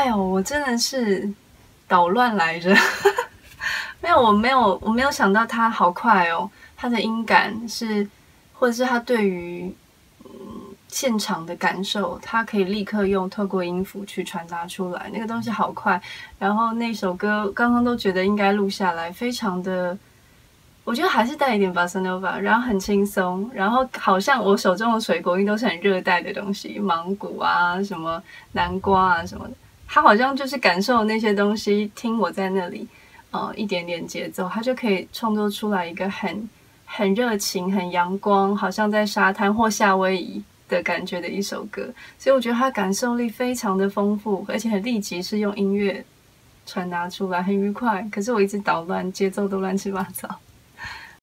哎呦，我真的是捣乱来着，没有，我没有，我没有想到他好快哦，他的音感是，或者是他对于嗯现场的感受，他可以立刻用透过音符去传达出来，那个东西好快。然后那首歌刚刚都觉得应该录下来，非常的。我觉得还是带一点 bossa nova，然后很轻松，然后好像我手中的水果音都是很热带的东西，芒果啊，什么南瓜啊什么的，他好像就是感受那些东西，听我在那里，呃，一点点节奏，他就可以创作出来一个很很热情、很阳光，好像在沙滩或夏威夷的感觉的一首歌。所以我觉得他感受力非常的丰富，而且很立即是用音乐传达出来，很愉快。可是我一直捣乱，节奏都乱七八糟。